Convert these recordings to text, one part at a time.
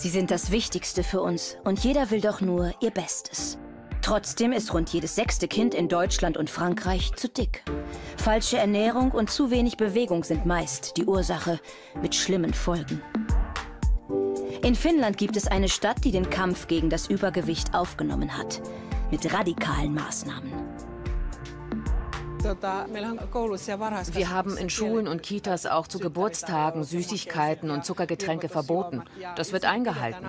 Sie sind das Wichtigste für uns und jeder will doch nur ihr Bestes. Trotzdem ist rund jedes sechste Kind in Deutschland und Frankreich zu dick. Falsche Ernährung und zu wenig Bewegung sind meist die Ursache mit schlimmen Folgen. In Finnland gibt es eine Stadt, die den Kampf gegen das Übergewicht aufgenommen hat. Mit radikalen Maßnahmen. Wir haben in Schulen und Kitas auch zu Geburtstagen Süßigkeiten und Zuckergetränke verboten. Das wird eingehalten.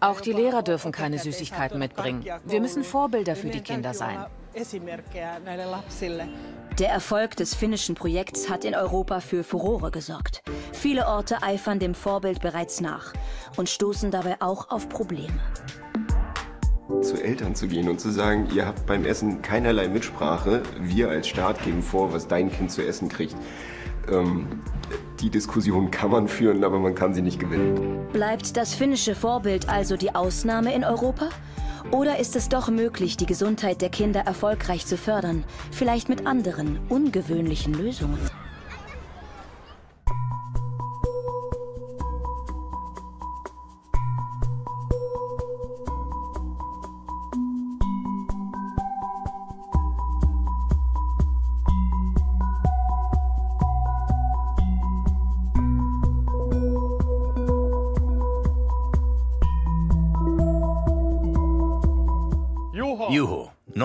Auch die Lehrer dürfen keine Süßigkeiten mitbringen. Wir müssen Vorbilder für die Kinder sein. Der Erfolg des finnischen Projekts hat in Europa für Furore gesorgt. Viele Orte eifern dem Vorbild bereits nach und stoßen dabei auch auf Probleme. Zu Eltern zu gehen und zu sagen, ihr habt beim Essen keinerlei Mitsprache, wir als Staat geben vor, was dein Kind zu essen kriegt. Ähm, die Diskussion kann man führen, aber man kann sie nicht gewinnen. Bleibt das finnische Vorbild also die Ausnahme in Europa? Oder ist es doch möglich, die Gesundheit der Kinder erfolgreich zu fördern? Vielleicht mit anderen, ungewöhnlichen Lösungen?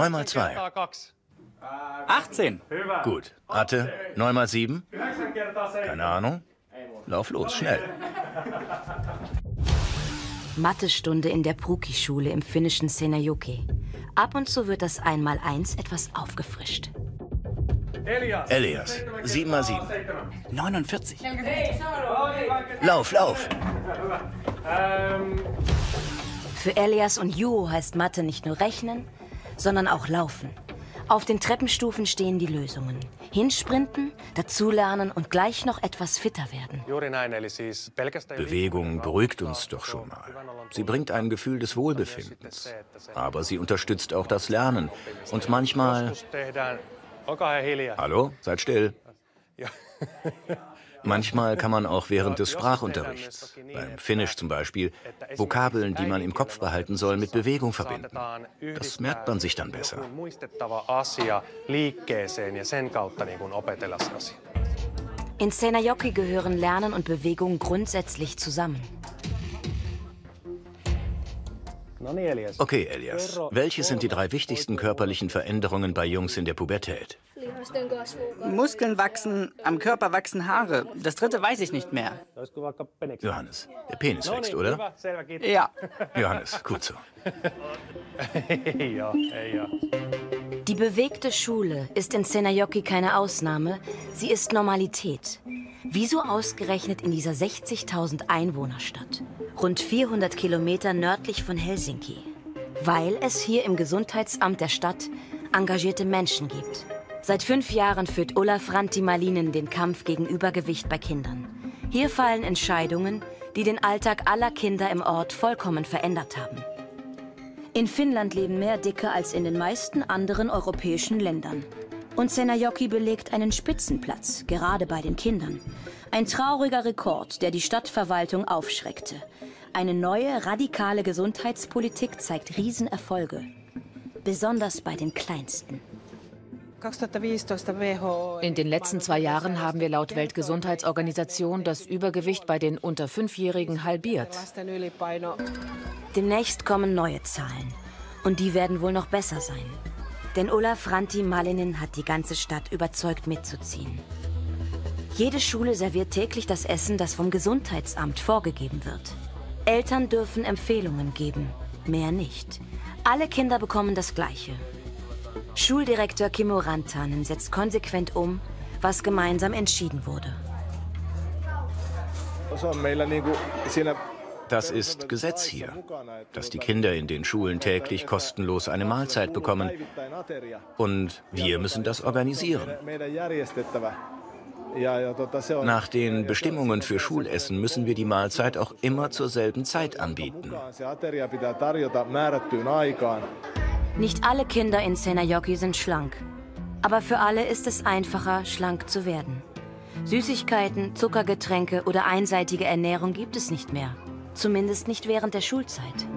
9 mal 2. 18. Gut. Atte, 9 mal 7? Keine Ahnung. Lauf los, schnell. Mathestunde in der Pruki-Schule im finnischen Seinäjoki. Ab und zu wird das Einmaleins etwas aufgefrischt. Elias, 7 mal 7. 49. Lauf, lauf. Für Elias und Juho heißt Mathe nicht nur rechnen, sondern auch laufen. Auf den Treppenstufen stehen die Lösungen. Hinsprinten, dazulernen und gleich noch etwas fitter werden. Bewegung beruhigt uns doch schon mal. Sie bringt ein Gefühl des Wohlbefindens. Aber sie unterstützt auch das Lernen. Und manchmal... Hallo, seid still. Manchmal kann man auch während des Sprachunterrichts, beim Finnisch zum Beispiel, Vokabeln, die man im Kopf behalten soll, mit Bewegung verbinden. Das merkt man sich dann besser. In Seinäjoki gehören Lernen und Bewegung grundsätzlich zusammen. Okay, Elias. Welche sind die drei wichtigsten körperlichen Veränderungen bei Jungs in der Pubertät? Muskeln wachsen, am Körper wachsen Haare. Das dritte weiß ich nicht mehr. Johannes, der Penis wächst, oder? Ja. Johannes, gut so. Die bewegte Schule ist in Seinäjoki keine Ausnahme, sie ist Normalität. Wieso ausgerechnet in dieser 60.000 Einwohnerstadt? Rund 400 Kilometer nördlich von Helsinki. Weil es hier im Gesundheitsamt der Stadt engagierte Menschen gibt. Seit fünf Jahren führt Ulla Franti Malinen den Kampf gegen Übergewicht bei Kindern. Hier fallen Entscheidungen, die den Alltag aller Kinder im Ort vollkommen verändert haben. In Finnland leben mehr Dicke als in den meisten anderen europäischen Ländern. Und Seinäjoki belegt einen Spitzenplatz, gerade bei den Kindern. Ein trauriger Rekord, der die Stadtverwaltung aufschreckte. Eine neue, radikale Gesundheitspolitik zeigt Riesenerfolge. Besonders bei den Kleinsten. In den letzten zwei Jahren haben wir laut Weltgesundheitsorganisation das Übergewicht bei den unter Fünfjährigen halbiert. Demnächst kommen neue Zahlen. Und die werden wohl noch besser sein. Denn Ulla Franti Malinen hat die ganze Stadt überzeugt mitzuziehen. Jede Schule serviert täglich das Essen, das vom Gesundheitsamt vorgegeben wird. Eltern dürfen Empfehlungen geben, mehr nicht. Alle Kinder bekommen das Gleiche. Schuldirektor Kimmo Rantanen setzt konsequent um, was gemeinsam entschieden wurde. Das ist Gesetz hier, dass die Kinder in den Schulen täglich kostenlos eine Mahlzeit bekommen. Und wir müssen das organisieren. Nach den Bestimmungen für Schulessen müssen wir die Mahlzeit auch immer zur selben Zeit anbieten. Nicht alle Kinder in Seinäjoki sind schlank. Aber für alle ist es einfacher, schlank zu werden. Süßigkeiten, Zuckergetränke oder einseitige Ernährung gibt es nicht mehr. Zumindest nicht während der Schulzeit.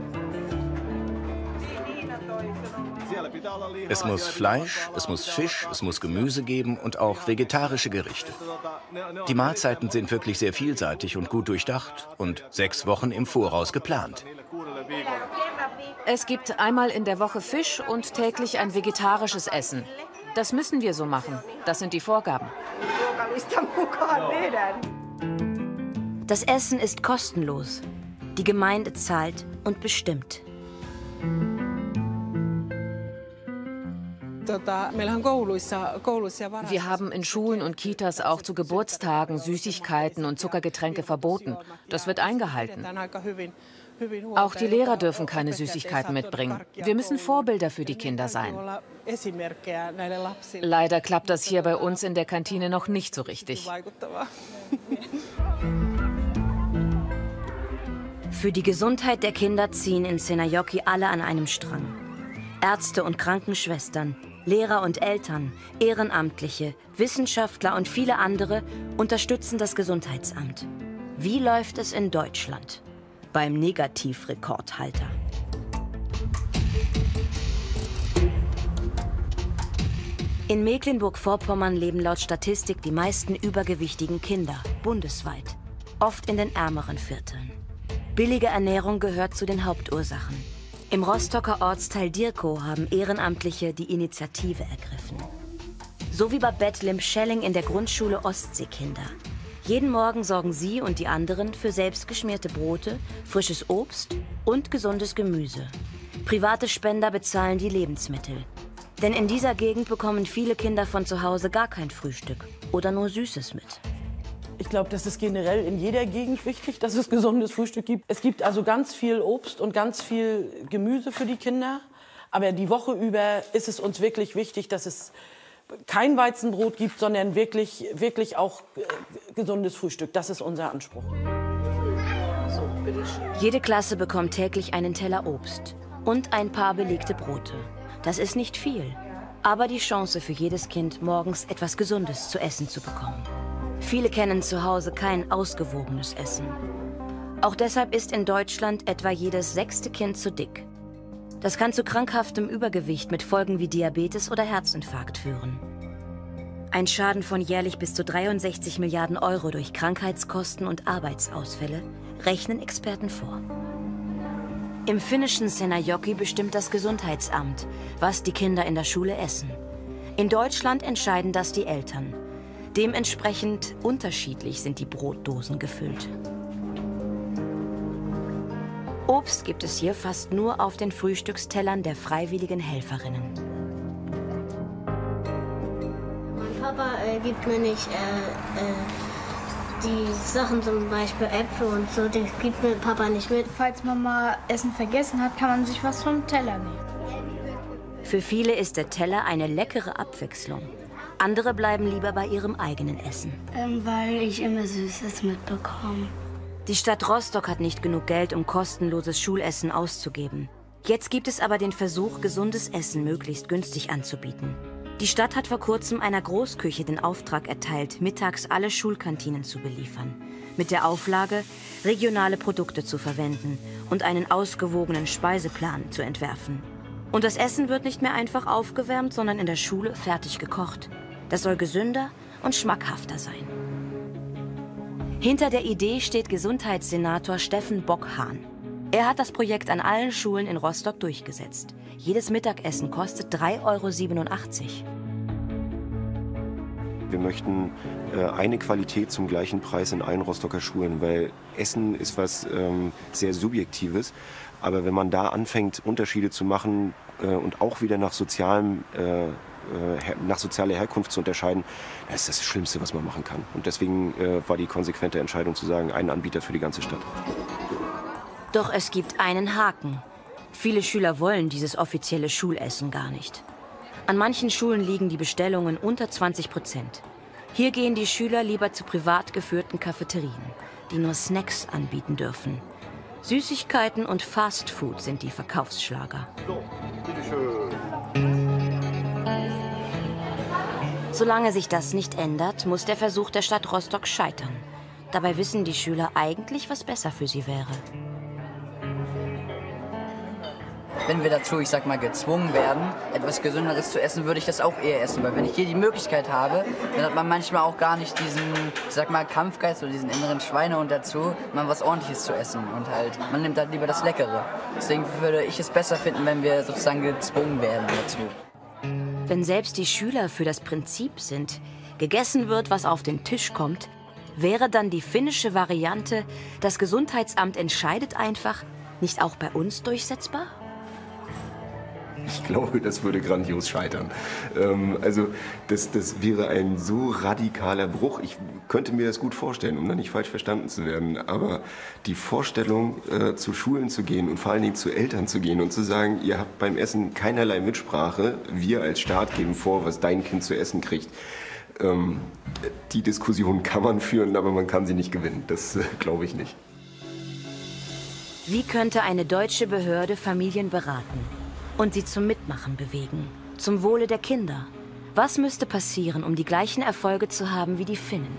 Es muss Fleisch, es muss Fisch, es muss Gemüse geben und auch vegetarische Gerichte. Die Mahlzeiten sind wirklich sehr vielseitig und gut durchdacht und sechs Wochen im Voraus geplant. Es gibt einmal in der Woche Fisch und täglich ein vegetarisches Essen. Das müssen wir so machen. Das sind die Vorgaben. Das Essen ist kostenlos. Die Gemeinde zahlt und bestimmt. Wir haben in Schulen und Kitas auch zu Geburtstagen Süßigkeiten und Zuckergetränke verboten. Das wird eingehalten. Auch die Lehrer dürfen keine Süßigkeiten mitbringen. Wir müssen Vorbilder für die Kinder sein. Leider klappt das hier bei uns in der Kantine noch nicht so richtig. Für die Gesundheit der Kinder ziehen in Senayoki alle an einem Strang. Ärzte und Krankenschwestern, Lehrer und Eltern, Ehrenamtliche, Wissenschaftler und viele andere unterstützen das Gesundheitsamt. Wie läuft es in Deutschland? Beim Negativrekordhalter. In Mecklenburg-Vorpommern leben laut Statistik die meisten übergewichtigen Kinder bundesweit, oft in den ärmeren Vierteln. Billige Ernährung gehört zu den Hauptursachen. Im Rostocker Ortsteil Dirko haben Ehrenamtliche die Initiative ergriffen. So wie bei Bethlehem Schelling in der Grundschule Ostseekinder. Jeden Morgen sorgen sie und die anderen für selbstgeschmierte Brote, frisches Obst und gesundes Gemüse. Private Spender bezahlen die Lebensmittel. Denn in dieser Gegend bekommen viele Kinder von zu Hause gar kein Frühstück oder nur Süßes mit. Ich glaube, das ist generell in jeder Gegend wichtig, dass es gesundes Frühstück gibt. Es gibt also ganz viel Obst und ganz viel Gemüse für die Kinder. Aber die Woche über ist es uns wirklich wichtig, dass es kein Weizenbrot gibt, sondern wirklich, wirklich auch äh, gesundes Frühstück. Das ist unser Anspruch. Jede Klasse bekommt täglich einen Teller Obst und ein paar belegte Brote. Das ist nicht viel, aber die Chance für jedes Kind, morgens etwas Gesundes zu essen zu bekommen. Viele kennen zu Hause kein ausgewogenes Essen. Auch deshalb ist in Deutschland etwa jedes sechste Kind zu dick. Das kann zu krankhaftem Übergewicht mit Folgen wie Diabetes oder Herzinfarkt führen. Ein Schaden von jährlich bis zu 63 Milliarden Euro durch Krankheitskosten und Arbeitsausfälle rechnen Experten vor. Im finnischen Senajoki bestimmt das Gesundheitsamt, was die Kinder in der Schule essen. In Deutschland entscheiden das die Eltern. Dementsprechend unterschiedlich sind die Brotdosen gefüllt. Obst gibt es hier fast nur auf den Frühstückstellern der freiwilligen Helferinnen. Mein Papa äh, gibt mir nicht äh, äh, die Sachen, zum Beispiel Äpfel und so, die gibt mir Papa nicht mit. Falls Mama Essen vergessen hat, kann man sich was vom Teller nehmen. Für viele ist der Teller eine leckere Abwechslung. Andere bleiben lieber bei ihrem eigenen Essen. Ähm, weil ich immer Süßes mitbekomme. Die Stadt Rostock hat nicht genug Geld, um kostenloses Schulessen auszugeben. Jetzt gibt es aber den Versuch, gesundes Essen möglichst günstig anzubieten. Die Stadt hat vor kurzem einer Großküche den Auftrag erteilt, mittags alle Schulkantinen zu beliefern. Mit der Auflage, regionale Produkte zu verwenden und einen ausgewogenen Speiseplan zu entwerfen. Und das Essen wird nicht mehr einfach aufgewärmt, sondern in der Schule fertig gekocht. Das soll gesünder und schmackhafter sein. Hinter der Idee steht Gesundheitssenator Steffen Bockhahn. Er hat das Projekt an allen Schulen in Rostock durchgesetzt. Jedes Mittagessen kostet 3,87 Euro. Wir möchten äh, eine Qualität zum gleichen Preis in allen Rostocker Schulen, weil Essen ist was ähm, sehr Subjektives. Aber wenn man da anfängt, Unterschiede zu machen äh, und auch wieder nach sozialem äh, nach sozialer Herkunft zu unterscheiden, das ist das Schlimmste, was man machen kann. Und deswegen äh, war die konsequente Entscheidung zu sagen, einen Anbieter für die ganze Stadt. Doch es gibt einen Haken. Viele Schüler wollen dieses offizielle Schulessen gar nicht. An manchen Schulen liegen die Bestellungen unter 20 Prozent. Hier gehen die Schüler lieber zu privat geführten Cafeterien, die nur Snacks anbieten dürfen. Süßigkeiten und Fastfood sind die Verkaufsschlager. So, bitteschön. Solange sich das nicht ändert, muss der Versuch der Stadt Rostock scheitern. Dabei wissen die Schüler eigentlich, was besser für sie wäre. Wenn wir dazu, ich sag mal, gezwungen werden, etwas Gesünderes zu essen, würde ich das auch eher essen. Weil wenn ich hier die Möglichkeit habe, dann hat man manchmal auch gar nicht diesen, ich sag mal, Kampfgeist oder diesen inneren Schweinehund dazu, mal was Ordentliches zu essen. Und halt, man nimmt halt lieber das Leckere. Deswegen würde ich es besser finden, wenn wir sozusagen gezwungen werden dazu. Wenn selbst die Schüler für das Prinzip sind, gegessen wird, was auf den Tisch kommt, wäre dann die finnische Variante, das Gesundheitsamt entscheidet einfach, nicht auch bei uns durchsetzbar? Ich glaube, das würde grandios scheitern. Ähm, also das, das wäre ein so radikaler Bruch. Ich könnte mir das gut vorstellen, um da nicht falsch verstanden zu werden. Aber die Vorstellung, äh, zu Schulen zu gehen und vor allen Dingen zu Eltern zu gehen und zu sagen, ihr habt beim Essen keinerlei Mitsprache, wir als Staat geben vor, was dein Kind zu essen kriegt. Ähm, die Diskussion kann man führen, aber man kann sie nicht gewinnen. Das äh, glaube ich nicht. Wie könnte eine deutsche Behörde Familien beraten und sie zum Mitmachen bewegen? Zum Wohle der Kinder? Was müsste passieren, um die gleichen Erfolge zu haben wie die Finnen?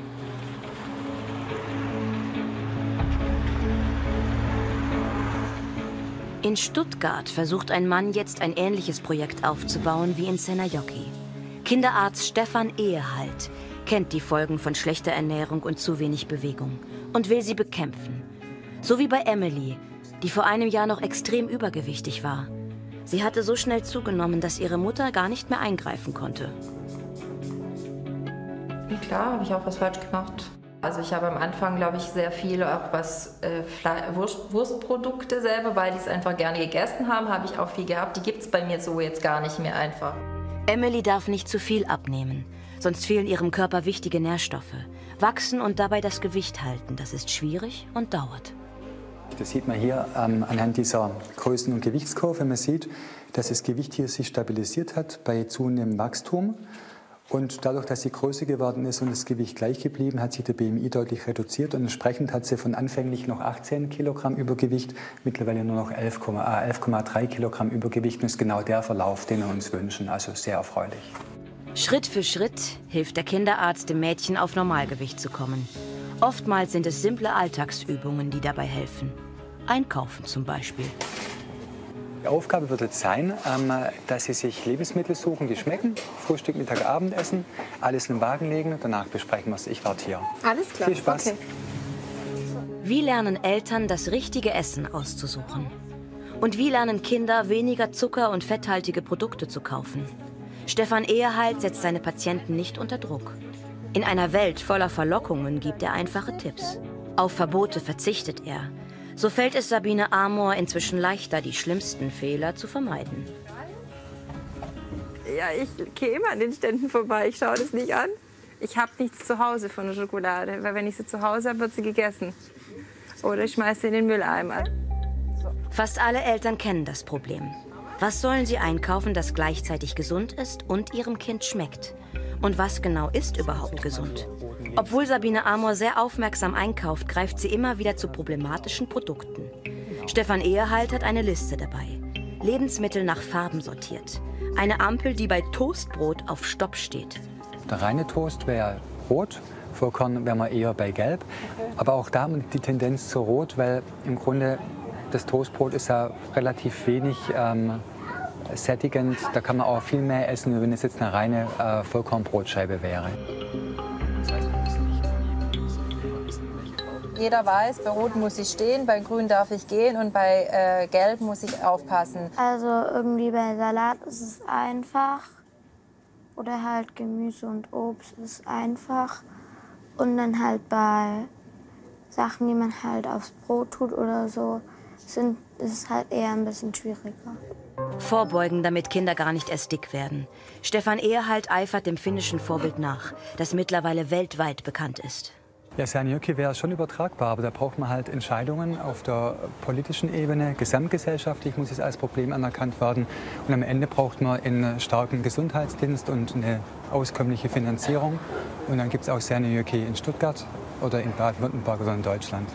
In Stuttgart versucht ein Mann jetzt ein ähnliches Projekt aufzubauen wie in Senajoki. Kinderarzt Stefan Ehehalt kennt die Folgen von schlechter Ernährung und zu wenig Bewegung und will sie bekämpfen. So wie bei Emily, die vor einem Jahr noch extrem übergewichtig war. Sie hatte so schnell zugenommen, dass ihre Mutter gar nicht mehr eingreifen konnte. Klar, habe ich auch was falsch gemacht. Also ich habe am Anfang, glaube ich, sehr viel auch was äh, Wurst, Wurstprodukte selber, weil die es einfach gerne gegessen haben, habe ich auch viel gehabt. Die gibt es bei mir so jetzt gar nicht mehr einfach. Emily darf nicht zu viel abnehmen, sonst fehlen ihrem Körper wichtige Nährstoffe. Wachsen und dabei das Gewicht halten, das ist schwierig und dauert. Das sieht man hier ähm, anhand dieser Größen- und Gewichtskurve. Man sieht, dass das Gewicht hier sich stabilisiert hat bei zunehmendem Wachstum. Und dadurch, dass sie größer geworden ist und das Gewicht gleich geblieben, hat sich der BMI deutlich reduziert. Und entsprechend hat sie von anfänglich noch 18 Kilogramm Übergewicht mittlerweile nur noch 11,3 11 Kilogramm Übergewicht. Und das ist genau der Verlauf, den wir uns wünschen. Also sehr erfreulich. Schritt für Schritt hilft der Kinderarzt dem Mädchen auf Normalgewicht zu kommen. Oftmals sind es simple Alltagsübungen, die dabei helfen. Einkaufen zum Beispiel. Die Aufgabe wird jetzt sein, ähm, dass Sie sich Lebensmittel suchen, die schmecken. Frühstück, Mittag, Abendessen. Alles in den Wagen legen. Danach besprechen wir es. Ich warte hier. Alles klar. Viel Spaß. Okay. Wie lernen Eltern, das richtige Essen auszusuchen? Und wie lernen Kinder, weniger Zucker- und fetthaltige Produkte zu kaufen? Stefan Ehrheit setzt seine Patienten nicht unter Druck. In einer Welt voller Verlockungen gibt er einfache Tipps. Auf Verbote verzichtet er. So fällt es Sabine Amor inzwischen leichter, die schlimmsten Fehler zu vermeiden. Ja, ich gehe immer an den Ständen vorbei. Ich schaue das nicht an. Ich habe nichts zu Hause von der Schokolade, weil wenn ich sie zu Hause habe, wird sie gegessen. Oder ich schmeiße sie in den Mülleimer. Fast alle Eltern kennen das Problem. Was sollen sie einkaufen, das gleichzeitig gesund ist und ihrem Kind schmeckt? Und was genau ist überhaupt gesund? Obwohl Sabine Amor sehr aufmerksam einkauft, greift sie immer wieder zu problematischen Produkten. Stefan Ehrhalt hat eine Liste dabei. Lebensmittel nach Farben sortiert. Eine Ampel, die bei Toastbrot auf Stopp steht. Der reine Toast wäre rot, Vollkorn wäre man eher bei gelb. Aber auch da die Tendenz zu rot, weil im Grunde das Toastbrot ist ja relativ wenig ähm, sättigend. Da kann man auch viel mehr essen, wenn es jetzt eine reine äh, Vollkornbrotscheibe wäre. Jeder weiß, bei Rot muss ich stehen, bei Grün darf ich gehen und bei äh, Gelb muss ich aufpassen. Also irgendwie bei Salat ist es einfach. Oder halt Gemüse und Obst ist einfach. Und dann halt bei Sachen, die man halt aufs Brot tut oder so, sind, ist es halt eher ein bisschen schwieriger. Vorbeugen, damit Kinder gar nicht erst dick werden. Stefan Ehrhalt eifert dem finnischen Vorbild nach, das mittlerweile weltweit bekannt ist. Ja, Sernjöki wäre schon übertragbar, aber da braucht man halt Entscheidungen auf der politischen Ebene. Gesamtgesellschaftlich muss es als Problem anerkannt werden. Und am Ende braucht man einen starken Gesundheitsdienst und eine auskömmliche Finanzierung. Und dann gibt es auch Sernjöki in Stuttgart oder in Baden-Württemberg oder in Deutschland.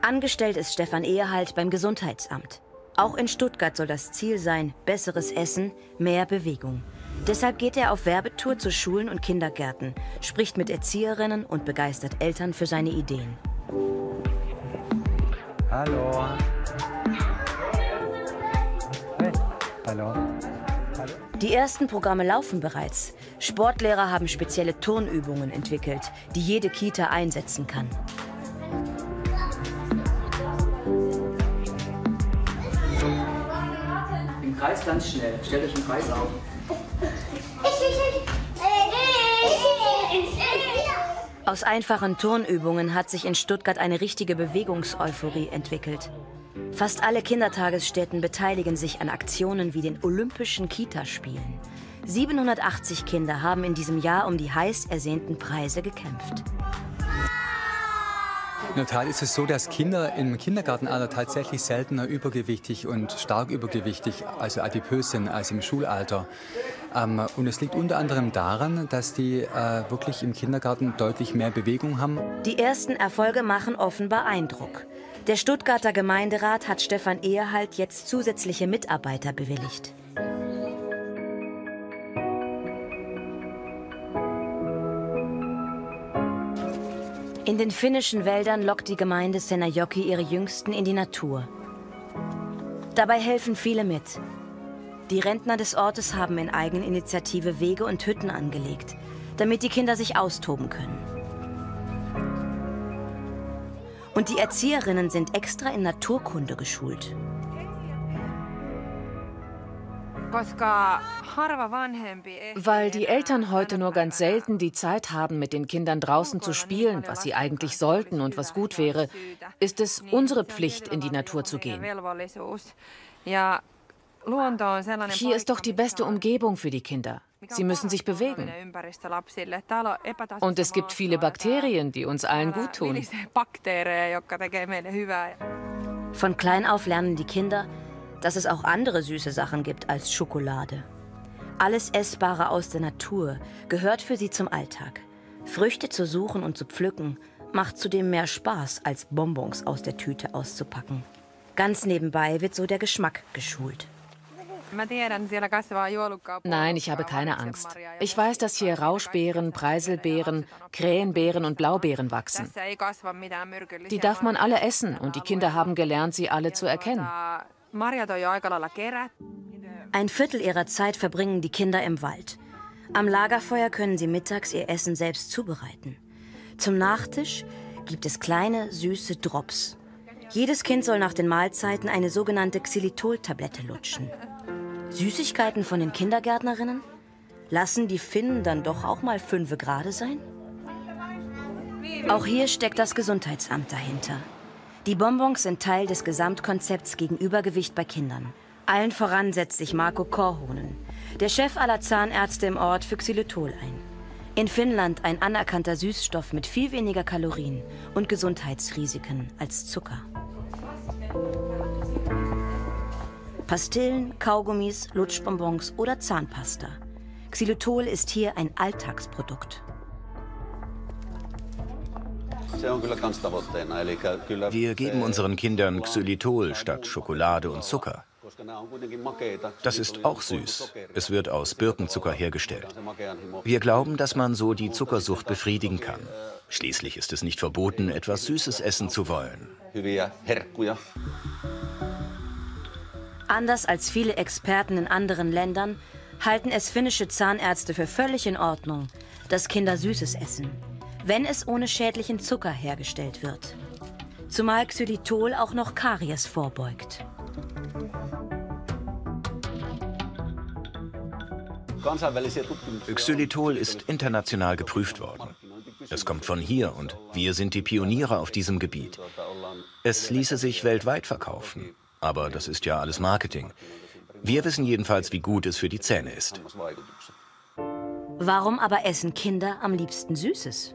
Angestellt ist Stefan Ehrhalt beim Gesundheitsamt. Auch in Stuttgart soll das Ziel sein, besseres Essen, mehr Bewegung. Deshalb geht er auf Werbetour zu Schulen und Kindergärten, spricht mit Erzieherinnen und begeistert Eltern für seine Ideen. Hallo. Hallo. Die ersten Programme laufen bereits. Sportlehrer haben spezielle Turnübungen entwickelt, die jede Kita einsetzen kann. Kreis ganz schnell. Stellt euch im Kreis auf. Aus einfachen Turnübungen hat sich in Stuttgart eine richtige Bewegungseuphorie entwickelt. Fast alle Kindertagesstätten beteiligen sich an Aktionen wie den Olympischen Kitaspielen. 780 Kinder haben in diesem Jahr um die heiß ersehnten Preise gekämpft. In der Tat ist es so, dass Kinder im Kindergartenalter tatsächlich seltener übergewichtig und stark übergewichtig, also adipös sind, als im Schulalter. Ähm, und es liegt unter anderem daran, dass die äh, wirklich im Kindergarten deutlich mehr Bewegung haben. Die ersten Erfolge machen offenbar Eindruck. Der Stuttgarter Gemeinderat hat Stefan Ehrhalt jetzt zusätzliche Mitarbeiter bewilligt. In den finnischen Wäldern lockt die Gemeinde Senajoki ihre Jüngsten in die Natur. Dabei helfen viele mit. Die Rentner des Ortes haben in Eigeninitiative Wege und Hütten angelegt, damit die Kinder sich austoben können. Und die Erzieherinnen sind extra in Naturkunde geschult. Weil die Eltern heute nur ganz selten die Zeit haben, mit den Kindern draußen zu spielen, was sie eigentlich sollten und was gut wäre, ist es unsere Pflicht, in die Natur zu gehen. Hier ist doch die beste Umgebung für die Kinder. Sie müssen sich bewegen. Und es gibt viele Bakterien, die uns allen gut tun. Von klein auf lernen die Kinder, dass es auch andere süße Sachen gibt als Schokolade. Alles Essbare aus der Natur gehört für sie zum Alltag. Früchte zu suchen und zu pflücken macht zudem mehr Spaß, als Bonbons aus der Tüte auszupacken. Ganz nebenbei wird so der Geschmack geschult. Nein, ich habe keine Angst. Ich weiß, dass hier Rauschbeeren, Preiselbeeren, Krähenbeeren und Blaubeeren wachsen. Die darf man alle essen und die Kinder haben gelernt, sie alle zu erkennen. Ein Viertel ihrer Zeit verbringen die Kinder im Wald. Am Lagerfeuer können sie mittags ihr Essen selbst zubereiten. Zum Nachtisch gibt es kleine, süße Drops. Jedes Kind soll nach den Mahlzeiten eine sogenannte Xylitol-Tablette lutschen. Süßigkeiten von den Kindergärtnerinnen? Lassen die Finnen dann doch auch mal fünfe gerade sein? Auch hier steckt das Gesundheitsamt dahinter. Die Bonbons sind Teil des Gesamtkonzepts gegen Übergewicht bei Kindern. Allen voran setzt sich Marco Korhonen, der Chef aller Zahnärzte im Ort, für Xylitol ein. In Finnland ein anerkannter Süßstoff mit viel weniger Kalorien und Gesundheitsrisiken als Zucker. Pastillen, Kaugummis, Lutschbonbons oder Zahnpasta. Xylitol ist hier ein Alltagsprodukt. Wir geben unseren Kindern Xylitol statt Schokolade und Zucker. Das ist auch süß. Es wird aus Birkenzucker hergestellt. Wir glauben, dass man so die Zuckersucht befriedigen kann. Schließlich ist es nicht verboten, etwas Süßes essen zu wollen. Anders als viele Experten in anderen Ländern halten es finnische Zahnärzte für völlig in Ordnung, dass Kinder Süßes essen, wenn es ohne schädlichen Zucker hergestellt wird. Zumal Xylitol auch noch Karies vorbeugt. Xylitol ist international geprüft worden. Es kommt von hier und wir sind die Pioniere auf diesem Gebiet. Es ließe sich weltweit verkaufen. Aber das ist ja alles Marketing. Wir wissen jedenfalls, wie gut es für die Zähne ist. Warum aber essen Kinder am liebsten Süßes?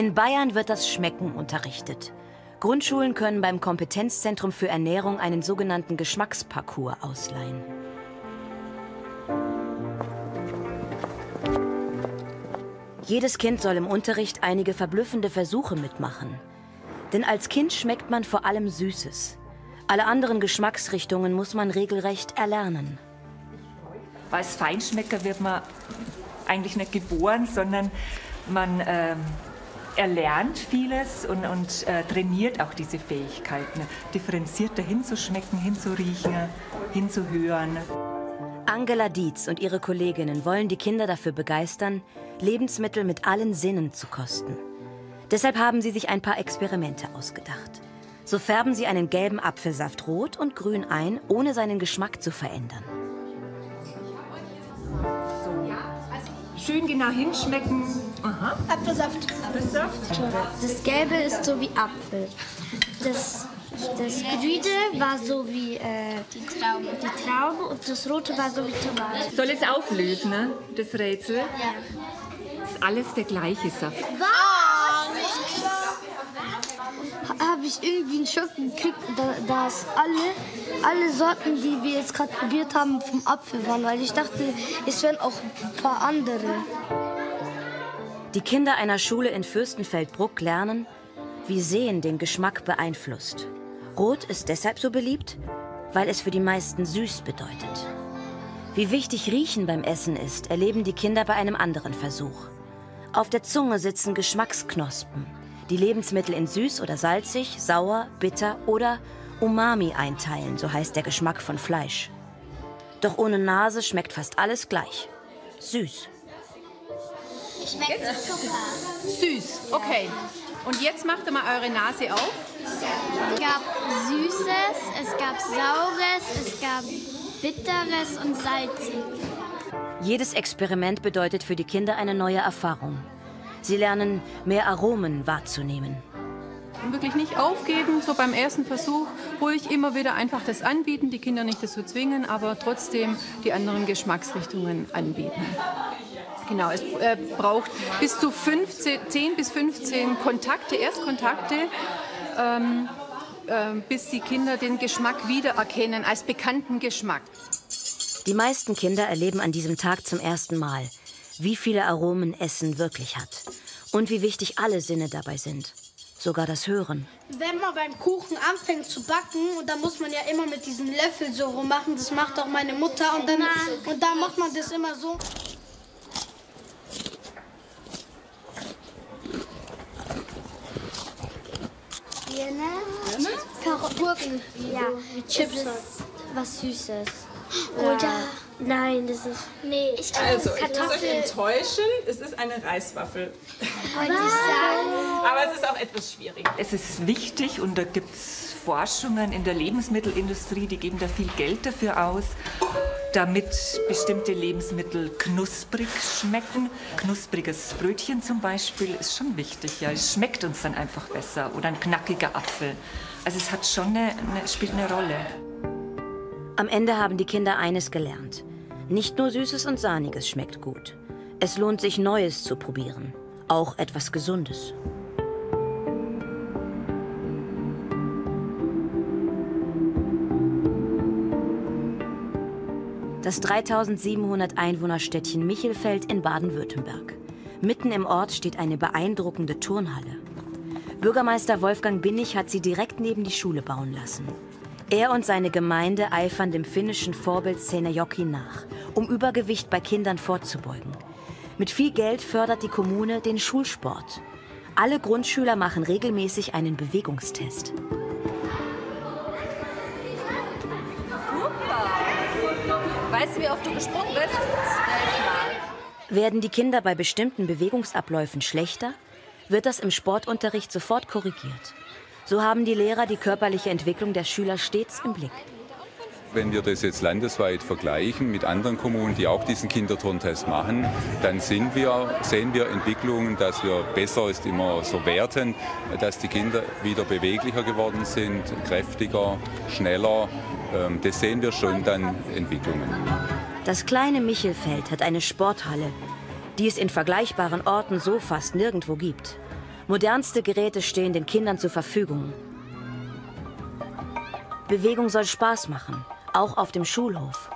In Bayern wird das Schmecken unterrichtet. Grundschulen können beim Kompetenzzentrum für Ernährung einen sogenannten Geschmacksparcours ausleihen. Jedes Kind soll im Unterricht einige verblüffende Versuche mitmachen. Denn als Kind schmeckt man vor allem Süßes. Alle anderen Geschmacksrichtungen muss man regelrecht erlernen. Als Feinschmecker wird man eigentlich nicht geboren, sondern man äh, er lernt vieles und, und äh, trainiert auch diese Fähigkeiten, differenzierter hinzuschmecken, hinzuriechen, hinzuhören. Angela Dietz und ihre Kolleginnen wollen die Kinder dafür begeistern, Lebensmittel mit allen Sinnen zu kosten. Deshalb haben sie sich ein paar Experimente ausgedacht. So färben sie einen gelben Apfelsaft rot und grün ein, ohne seinen Geschmack zu verändern. Schön genau hinschmecken. Aha. Apfelsaft. Apfelsaft. Das Gelbe ist so wie Apfel. Das, das Grüne war so wie äh, die, Traube. die Traube und das Rote war so wie Tomate. Soll es auflösen, ne? das Rätsel? Ja. Ist alles der gleiche Saft. Was? Habe ich irgendwie einen Schock gekriegt, dass alle, alle Sorten, die wir jetzt gerade probiert haben, vom Apfel waren. Weil ich dachte, es wären auch ein paar andere. Die Kinder einer Schule in Fürstenfeldbruck lernen, wie Sehen den Geschmack beeinflusst. Rot ist deshalb so beliebt, weil es für die meisten süß bedeutet. Wie wichtig Riechen beim Essen ist, erleben die Kinder bei einem anderen Versuch. Auf der Zunge sitzen Geschmacksknospen, die Lebensmittel in süß oder salzig, sauer, bitter oder Umami einteilen, so heißt der Geschmack von Fleisch. Doch ohne Nase schmeckt fast alles gleich. Süß. Schmeckt Zucker. Süß, okay. Und jetzt macht ihr mal eure Nase auf. Es gab Süßes, es gab Saures, es gab Bitteres und Salzig. Jedes Experiment bedeutet für die Kinder eine neue Erfahrung. Sie lernen, mehr Aromen wahrzunehmen. Und wirklich nicht aufgeben, so beim ersten Versuch, ruhig immer wieder einfach das anbieten, die Kinder nicht dazu zwingen, aber trotzdem die anderen Geschmacksrichtungen anbieten. Genau, es äh, braucht bis zu 15, 10 bis 15 Kontakte, Erstkontakte, ähm, äh, bis die Kinder den Geschmack wiedererkennen als bekannten Geschmack. Die meisten Kinder erleben an diesem Tag zum ersten Mal, wie viele Aromen Essen wirklich hat und wie wichtig alle Sinne dabei sind. Sogar das Hören. Wenn man beim Kuchen anfängt zu backen, und dann muss man ja immer mit diesem Löffel so rummachen, das macht auch meine Mutter, und dann, und dann macht man das immer so. Gurken, ja, Chips. was Süßes. Oder nein, das ist nee, ich also ich muss euch enttäuschen, es ist eine Reiswaffel. Aber es ist auch etwas schwierig. Es ist wichtig und da gibt es Forschungen in der Lebensmittelindustrie, die geben da viel Geld dafür aus, damit bestimmte Lebensmittel knusprig schmecken. Knuspriges Brötchen zum Beispiel ist schon wichtig. Ja, es schmeckt uns dann einfach besser oder ein knackiger Apfel. Also es hat schon eine, eine spielt eine Rolle. Am Ende haben die Kinder eines gelernt. Nicht nur Süßes und Sahniges schmeckt gut. Es lohnt sich, Neues zu probieren. Auch etwas Gesundes. Das 3700 Einwohnerstädtchen Michelfeld in Baden-Württemberg. Mitten im Ort steht eine beeindruckende Turnhalle. Bürgermeister Wolfgang Binnig hat sie direkt neben die Schule bauen lassen. Er und seine Gemeinde eifern dem finnischen Vorbild Seinäjoki nach, um Übergewicht bei Kindern vorzubeugen. Mit viel Geld fördert die Kommune den Schulsport. Alle Grundschüler machen regelmäßig einen Bewegungstest. Super! Weißt du, wie oft du gesprungen bist? Werden die Kinder bei bestimmten Bewegungsabläufen schlechter, wird das im Sportunterricht sofort korrigiert. So haben die Lehrer die körperliche Entwicklung der Schüler stets im Blick. Wenn wir das jetzt landesweit vergleichen mit anderen Kommunen, die auch diesen Kinderturntest machen, dann wir, sehen wir Entwicklungen, dass wir besser ist immer so werten, dass die Kinder wieder beweglicher geworden sind, kräftiger, schneller. Ähm, das sehen wir schon dann Entwicklungen. Das kleine Michelfeld hat eine Sporthalle, die es in vergleichbaren Orten so fast nirgendwo gibt. Modernste Geräte stehen den Kindern zur Verfügung. Bewegung soll Spaß machen, auch auf dem Schulhof.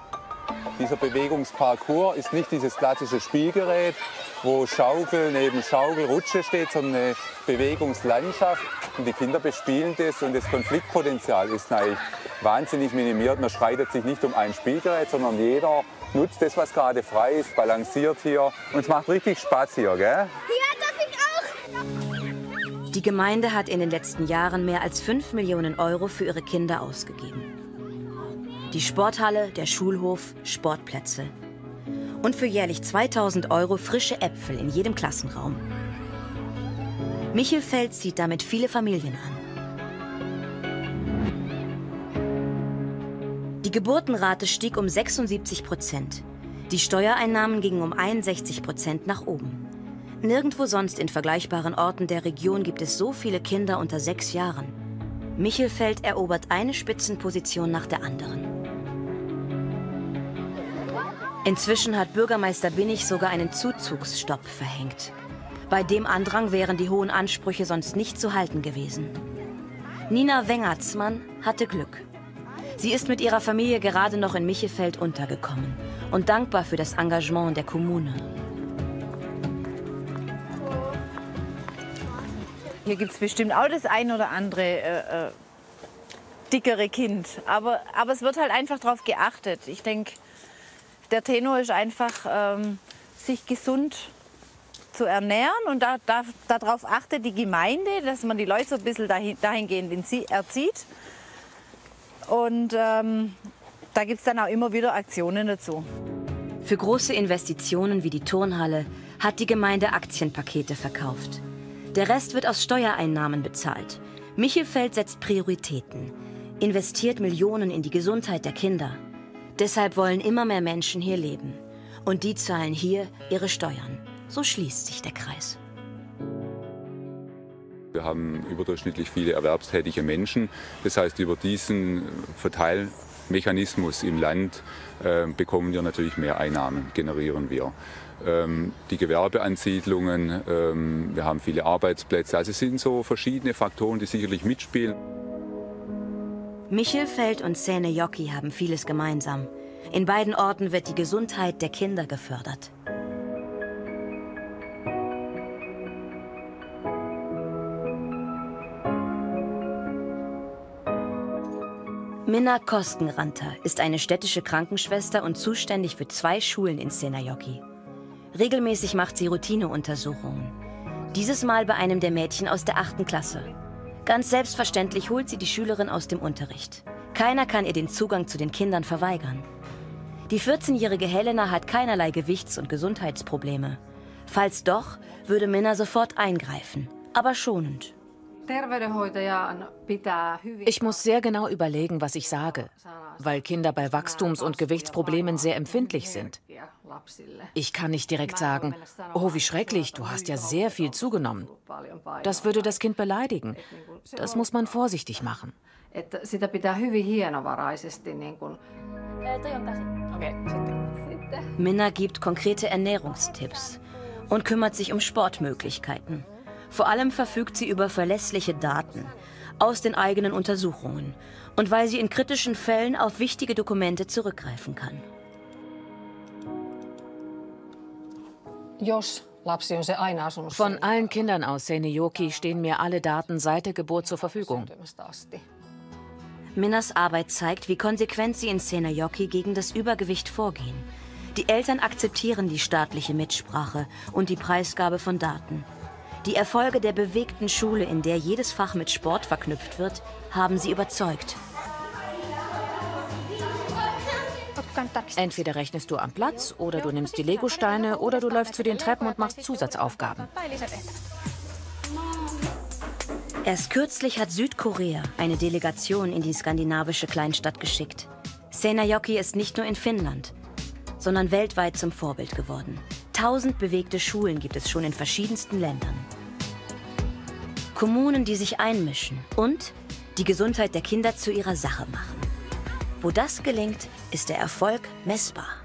Dieser Bewegungsparcours ist nicht dieses klassische Spielgerät, wo Schaukel neben Schaukel Rutsche steht, sondern eine Bewegungslandschaft. Und die Kinder bespielen das und das Konfliktpotenzial ist eigentlich wahnsinnig minimiert. Man streitet sich nicht um ein Spielgerät, sondern jeder nutzt das, was gerade frei ist, balanciert hier. Und es macht richtig Spaß hier, gell? Ja, darf ich auch. Die Gemeinde hat in den letzten Jahren mehr als 5 Millionen Euro für ihre Kinder ausgegeben. Die Sporthalle, der Schulhof, Sportplätze. Und für jährlich 2000 Euro frische Äpfel in jedem Klassenraum. Michelfeld zieht damit viele Familien an. Die Geburtenrate stieg um 76 Prozent. Die Steuereinnahmen gingen um 61 Prozent nach oben. Nirgendwo sonst in vergleichbaren Orten der Region gibt es so viele Kinder unter sechs Jahren. Michelfeld erobert eine Spitzenposition nach der anderen. Inzwischen hat Bürgermeister Binnig sogar einen Zuzugsstopp verhängt. Bei dem Andrang wären die hohen Ansprüche sonst nicht zu halten gewesen. Nina Wengertsmann hatte Glück. Sie ist mit ihrer Familie gerade noch in Michelfeld untergekommen und dankbar für das Engagement der Kommune. Hier gibt es bestimmt auch das ein oder andere äh, äh, dickere Kind. Aber, aber es wird halt einfach darauf geachtet. Ich denke, der Tenor ist einfach, ähm, sich gesund zu ernähren. Und da, da, darauf achtet die Gemeinde, dass man die Leute so ein bisschen dahin, dahingehend erzieht. Und ähm, da gibt es dann auch immer wieder Aktionen dazu. Für große Investitionen wie die Turnhalle hat die Gemeinde Aktienpakete verkauft. Der Rest wird aus Steuereinnahmen bezahlt. Michelfeld setzt Prioritäten, investiert Millionen in die Gesundheit der Kinder. Deshalb wollen immer mehr Menschen hier leben. Und die zahlen hier ihre Steuern. So schließt sich der Kreis. Wir haben überdurchschnittlich viele erwerbstätige Menschen. Das heißt, über diesen Verteilmechanismus im Land äh, bekommen wir natürlich mehr Einnahmen, generieren wir. Ähm, die Gewerbeansiedlungen, ähm, wir haben viele Arbeitsplätze. Also es sind so verschiedene Faktoren, die sicherlich mitspielen. Michelfeld und Seinäjoki haben vieles gemeinsam. In beiden Orten wird die Gesundheit der Kinder gefördert. Minna Koskenranter ist eine städtische Krankenschwester und zuständig für zwei Schulen in Senajoki. Regelmäßig macht sie Routineuntersuchungen. Dieses Mal bei einem der Mädchen aus der achten Klasse. Ganz selbstverständlich holt sie die Schülerin aus dem Unterricht. Keiner kann ihr den Zugang zu den Kindern verweigern. Die 14-jährige Helena hat keinerlei Gewichts- und Gesundheitsprobleme. Falls doch, würde Minna sofort eingreifen, aber schonend. Ich muss sehr genau überlegen, was ich sage, weil Kinder bei Wachstums- und Gewichtsproblemen sehr empfindlich sind. Ich kann nicht direkt sagen, oh, wie schrecklich, du hast ja sehr viel zugenommen. Das würde das Kind beleidigen. Das muss man vorsichtig machen. Minna gibt konkrete Ernährungstipps und kümmert sich um Sportmöglichkeiten. Vor allem verfügt sie über verlässliche Daten aus den eigenen Untersuchungen und weil sie in kritischen Fällen auf wichtige Dokumente zurückgreifen kann. Von allen Kindern aus Seinäjoki stehen mir alle Daten seit der Geburt zur Verfügung. Minnas Arbeit zeigt, wie konsequent sie in Seinäjoki gegen das Übergewicht vorgehen. Die Eltern akzeptieren die staatliche Mitsprache und die Preisgabe von Daten. Die Erfolge der bewegten Schule, in der jedes Fach mit Sport verknüpft wird, haben sie überzeugt. Entweder rechnest du am Platz oder du nimmst die Legosteine oder du läufst zu den Treppen und machst Zusatzaufgaben. Erst kürzlich hat Südkorea eine Delegation in die skandinavische Kleinstadt geschickt. Seinäjoki ist nicht nur in Finnland, sondern weltweit zum Vorbild geworden. Tausend bewegte Schulen gibt es schon in verschiedensten Ländern. Kommunen, die sich einmischen und die Gesundheit der Kinder zu ihrer Sache machen. Wo das gelingt, ist der Erfolg messbar.